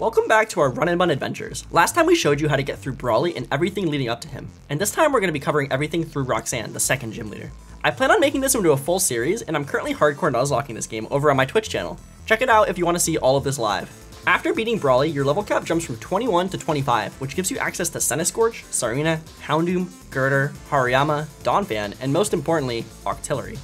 Welcome back to our Run and Bun adventures. Last time we showed you how to get through Brawly and everything leading up to him, and this time we're going to be covering everything through Roxanne, the second gym leader. I plan on making this into a full series, and I'm currently hardcore nuzlocking this game over on my Twitch channel. Check it out if you want to see all of this live. After beating Brawly, your level cap jumps from 21 to 25, which gives you access to Centiskorch, Tsareena, Houndoom, Gurdurr, Hariyama, Donphan, and most importantly, Octillery.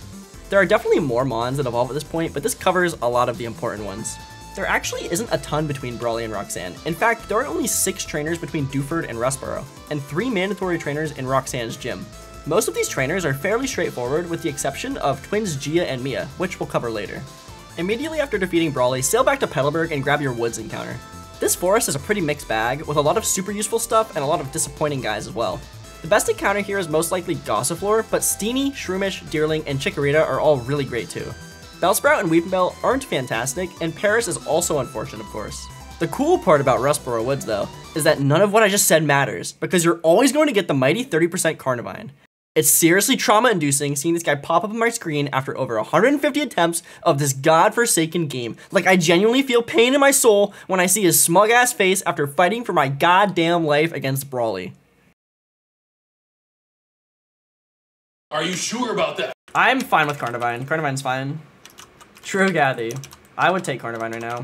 There are definitely more mons that evolve at this point, but this covers a lot of the important ones. There actually isn't a ton between Brawly and Roxanne. In fact, there are only 6 trainers between Dewford and Rustboro, and 3 mandatory trainers in Roxanne's gym. Most of these trainers are fairly straightforward with the exception of twins Gia and Mia, which we'll cover later. Immediately after defeating Brawly, sail back to Petalburg and grab your woods encounter. This forest is a pretty mixed bag, with a lot of super useful stuff and a lot of disappointing guys as well. The best encounter here is most likely Gossifleur, but Steenee, Shroomish, Deerling, and Chikorita are all really great too. Bellsprout and Weepinbell aren't fantastic, and Paras is also unfortunate, of course. The cool part about Rustboro Woods, though, is that none of what I just said matters, because you're always going to get the mighty 30% Carnivine. It's seriously trauma-inducing seeing this guy pop up on my screen after over 150 attempts of this god-forsaken game. Like, I genuinely feel pain in my soul when I see his smug-ass face after fighting for my goddamn life against Brawly. Are you sure about that? I'm fine with Carnivine. Carnivine's fine. True, Gathy. I would take Carnivine right now.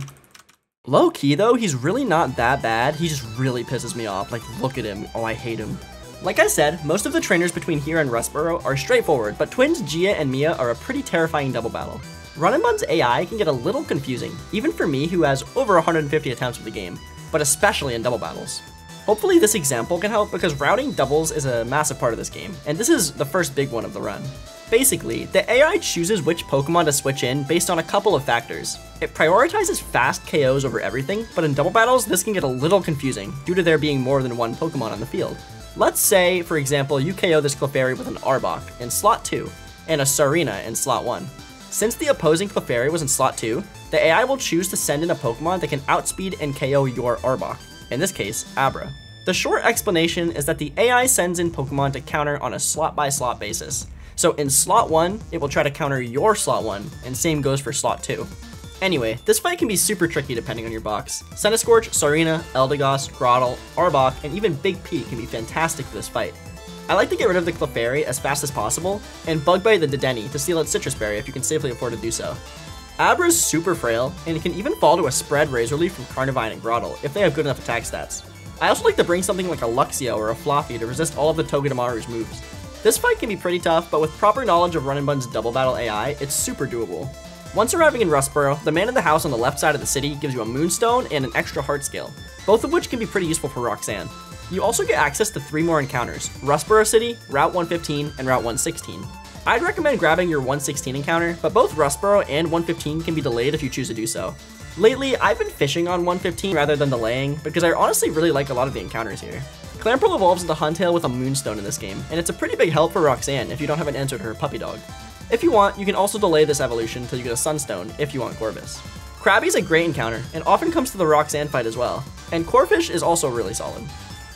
Low key though, he's really not that bad. He just really pisses me off. Like, look at him. Oh, I hate him. Like I said, most of the trainers between here and Rustboro are straightforward, but twins Gia and Mia are a pretty terrifying double battle. Run and Bun's AI can get a little confusing, even for me who has over 150 attempts with the game, but especially in double battles. Hopefully this example can help because routing doubles is a massive part of this game, and this is the first big one of the run. Basically, the AI chooses which Pokemon to switch in based on a couple of factors. It prioritizes fast KOs over everything, but in double battles, this can get a little confusing due to there being more than one Pokemon on the field. Let's say, for example, you KO this Clefairy with an Arbok in slot 2, and a Tsareena in slot 1. Since the opposing Clefairy was in slot 2, the AI will choose to send in a Pokemon that can outspeed and KO your Arbok, in this case, Abra. The short explanation is that the AI sends in Pokemon to counter on a slot by slot basis, so in slot 1, it will try to counter your slot 1, and same goes for slot 2. Anyway, this fight can be super tricky depending on your box. Centiskorch, Tsareena, Eldegoss, Grotle, Arbok, and even Big P can be fantastic for this fight. I like to get rid of the Clefairy as fast as possible, and Bug Bite the Dedenne to steal its Sitrus Berry if you can safely afford to do so. Abra's super frail, and it can even fall to a spread Razor Leaf from Carnivine and Grotle if they have good enough attack stats. I also like to bring something like a Luxio or a Floppy to resist all of the Togedemaru's moves. This fight can be pretty tough, but with proper knowledge of Run and Bun's double battle AI, it's super doable. Once arriving in Rustboro, the man in the house on the left side of the city gives you a Moonstone and an extra Heart Scale, both of which can be pretty useful for Roxanne. You also get access to three more encounters, Rustboro City, Route 115, and Route 116. I'd recommend grabbing your 116 encounter, but both Rustboro and 115 can be delayed if you choose to do so. Lately, I've been fishing on 115 rather than delaying, because I honestly really like a lot of the encounters here. Clamperl evolves into Huntail with a Moonstone in this game, and it's a pretty big help for Roxanne if you don't have an answer to her puppy dog. If you want, you can also delay this evolution until you get a Sunstone if you want Gorebyss. Krabby's a great encounter, and often comes to the Roxanne fight as well, and Corphish is also really solid.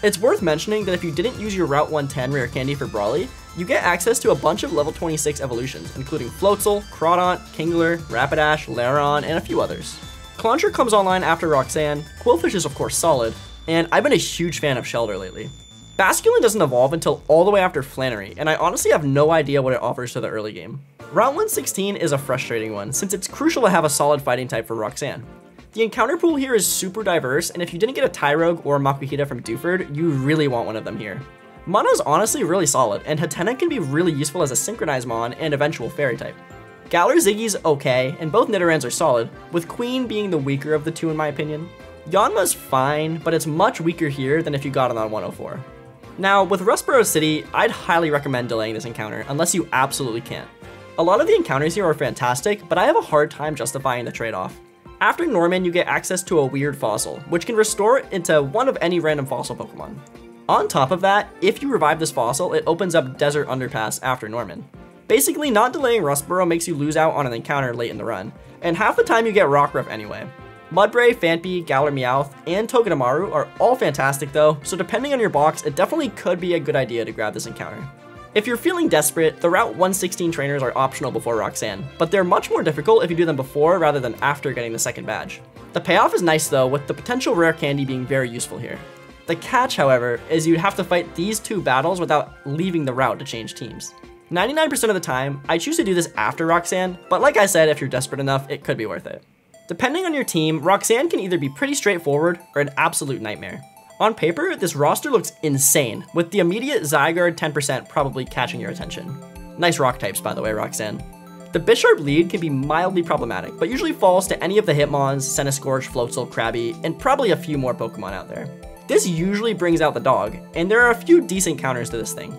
It's worth mentioning that if you didn't use your Route 110 rare candy for Brawly, you get access to a bunch of level 26 evolutions, including Floatzel, Crawdaunt, Kingler, Rapidash, Lairon, and a few others. Clauncher comes online after Roxanne, Qwilfish is of course solid, and I've been a huge fan of Shellder lately. Basculin doesn't evolve until all the way after Flannery, and I honestly have no idea what it offers to the early game. Route 116 is a frustrating one, since it's crucial to have a solid fighting type for Roxanne. The encounter pool here is super diverse, and if you didn't get a Tyrogue or a Makuhita from Dewford, you really want one of them here. Mana's honestly really solid, and Hatenna can be really useful as a synchronized Mon and eventual fairy type. Galar Ziggy's okay, and both Nidorans are solid, with Queen being the weaker of the two in my opinion. Yanma's fine, but it's much weaker here than if you got it on 104. Now, with Rustboro City, I'd highly recommend delaying this encounter, unless you absolutely can't. A lot of the encounters here are fantastic, but I have a hard time justifying the trade-off. After Norman, you get access to a weird fossil, which can restore it into one of any random fossil Pokemon. On top of that, if you revive this fossil, it opens up Desert Underpass after Norman. Basically, not delaying Rustboro makes you lose out on an encounter late in the run, and half the time you get Rockruff anyway. Mudbray, Phanpy, Galar Meowth, and Togedemaru are all fantastic though, so depending on your box, it definitely could be a good idea to grab this encounter. If you're feeling desperate, the Route 116 trainers are optional before Roxanne, but they're much more difficult if you do them before rather than after getting the second badge. The payoff is nice though, with the potential rare candy being very useful here. The catch, however, is you'd have to fight these two battles without leaving the route to change teams. 99% of the time, I choose to do this after Roxanne, but like I said, if you're desperate enough, it could be worth it. Depending on your team, Roxanne can either be pretty straightforward or an absolute nightmare. On paper, this roster looks insane, with the immediate Zygarde 10% probably catching your attention. Nice rock types, by the way, Roxanne. The Bisharp lead can be mildly problematic, but usually falls to any of the Hitmons, Centiskorch, Floatzel, Krabby, and probably a few more Pokemon out there. This usually brings out the dog, and there are a few decent counters to this thing.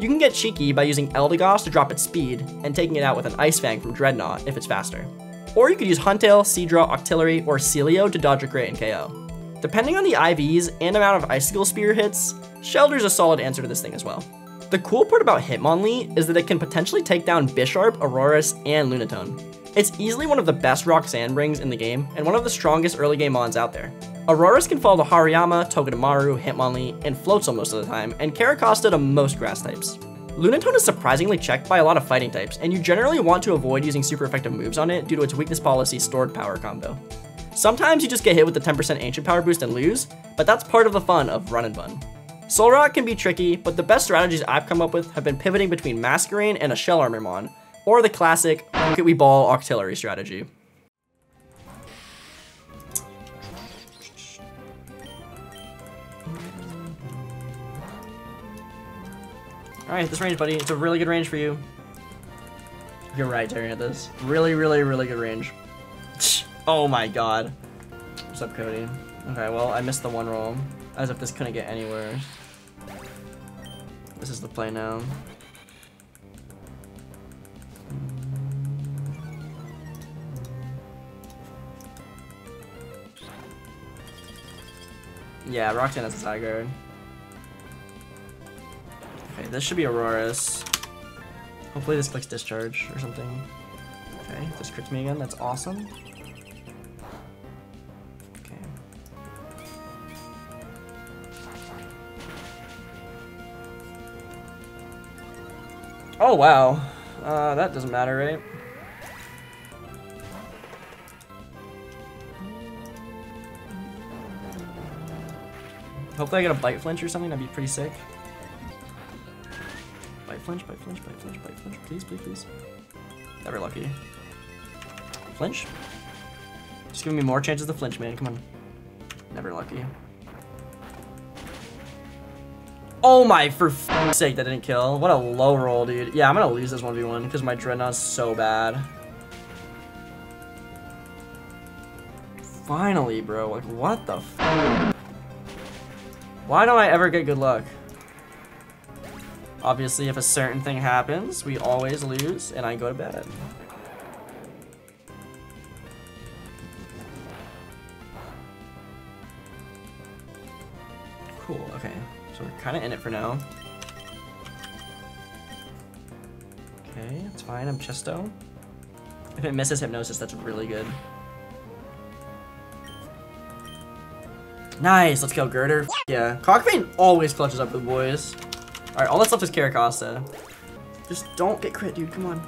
You can get cheeky by using Eldegoss to drop its speed, and taking it out with an Ice Fang from Drednaw if it's faster. Or you could use Huntail, Seadra, Octillery, or Sealeo to dodge a crit and KO. Depending on the IVs and amount of Icicle Spear hits, Shellder's a solid answer to this thing as well. The cool part about Hitmonlee is that it can potentially take down Bisharp, Aurorus, and Lunatone. It's easily one of the best Roxanne brings in the game, and one of the strongest early game mons out there. Aurorus can fall to Hariyama, Togedemaru, Hitmonlee, and Floatzel most of the time, and Carracosta to most grass types. Lunatone is surprisingly checked by a lot of fighting types, and you generally want to avoid using super effective moves on it due to its weakness policy stored power combo. Sometimes you just get hit with the 10% Ancient Power boost and lose, but that's part of the fun of Run and Bun. Solrock can be tricky, but the best strategies I've come up with have been pivoting between Masquerain and a Shell Armormon, or the classic We Ball Octillery strategy. Alright, this range, buddy. It's a really good range for you. You're right, this. Really, really, really good range. Oh my god. What's up, Cody? Okay, well, I missed the one roll. As if this couldn't get anywhere. This is the play now. Yeah, Roxanne has a Zygarde. Okay, this should be Aurorus. Hopefully this clicks Discharge or something. Okay, this crits me again, that's awesome. Okay. Oh, wow. Uh, that doesn't matter, right? Hopefully I get a bite flinch or something, that'd be pretty sick. Bite flinch, bite flinch, bite flinch, bite flinch, please, please, please. Never lucky. Flinch? Just giving me more chances to flinch, man, come on. Never lucky. Oh my, for sake, that didn't kill. What a low roll, dude. Yeah, I'm gonna lose this 1v1 because my Drednaw's so bad. Finally, bro. Like, what the Why don't I ever get good luck? Obviously, if a certain thing happens, we always lose, and I go to bed. Cool, okay. So we're kind of in it for now. Okay, it's fine. I'm Chesto. If it misses Hypnosis, that's really good. Nice, let's go Gurdurr. Yeah, Cockbane always clutches up with boys. Alright, all that's left is Carracosta. Just don't get crit, dude, come on.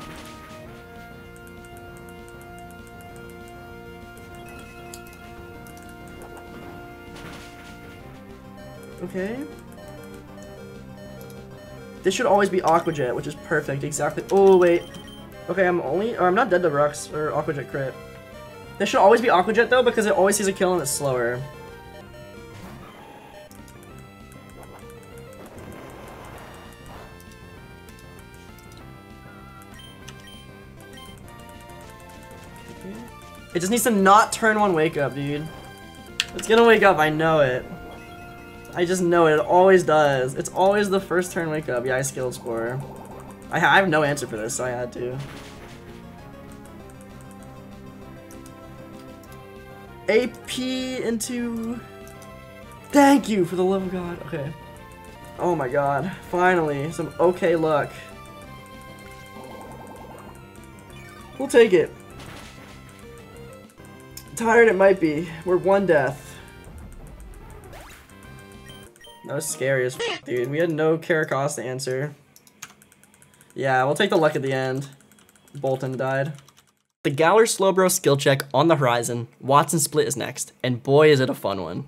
Okay. This should always be Aqua Jet, which is perfect, exactly. Oh, wait. Okay, I'm only, or I'm not dead to Rux or Aqua Jet crit. This should always be Aqua Jet though, because it always sees a kill and it's slower. It just needs to not turn one wake up, dude. It's gonna wake up, I know it. I just know it. It always does. It's always the first turn wake up. Yeah, I skilled spore. I, I have no answer for this, so I had to. AP into... Thank you for the love of God. Okay. Oh my god. Finally, some okay luck. We'll take it. Tired it might be. We're one death. That was scary as dude. We had no Caracos to answer. Yeah, we'll take the luck at the end. Bolton died. The Galar Slowbro skill check on the horizon. Wattson split is next, and boy is it a fun one.